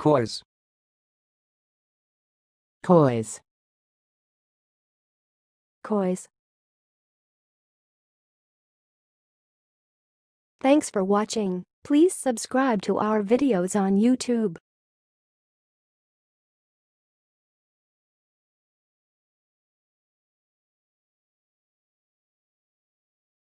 Coys. Coys. Coys. Thanks for watching. Please subscribe to our videos on YouTube.